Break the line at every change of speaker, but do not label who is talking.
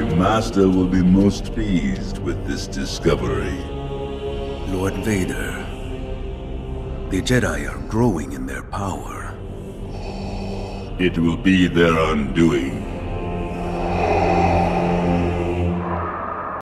My master will be most pleased with this discovery.
Lord Vader, the Jedi are growing in their power.
It will be their undoing.